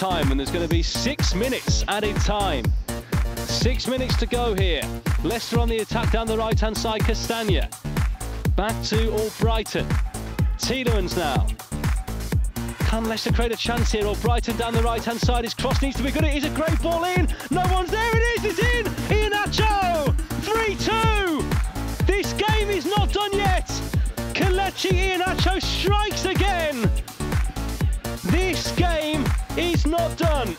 going to be six minutes added time. Six minutes to go here. Leicester on the attack down the right-hand side, Castagna. Back to Albrighton. Tielemans now. Can Leicester create a chance here? Albrighton down the right-hand side. His cross needs to be good. It is a great ball in. No one's there. It is. It's in. Iheanacho. 3-2. This game is not done yet. Kelechi Iheanacho strikes again. This game not done.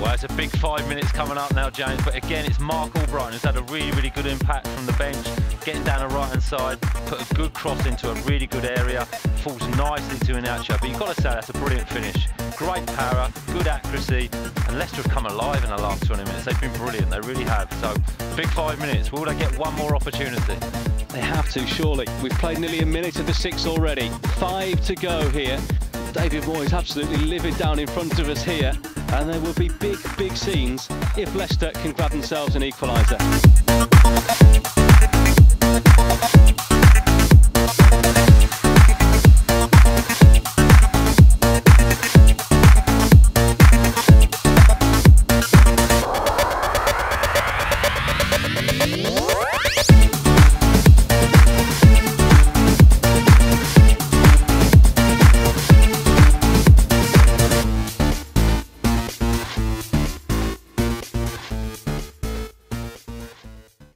Well, it's a big five minutes coming up now, James. But again, it's Marc Albrighton who's had a really, really good impact from the bench, getting down the right-hand side, put a good cross into a really good area, falls nicely to Iheanacho. But you've got to say that's a brilliant finish. Great power, good accuracy, and Leicester have come alive in the last 20 minutes. They've been brilliant, they really have. So, big five minutes. Will they get one more opportunity? They have to, surely. We've played nearly a minute of the six already. Five to go here. David Moyes absolutely livid down in front of us here. And there will be big, big scenes if Leicester can grab themselves an equaliser.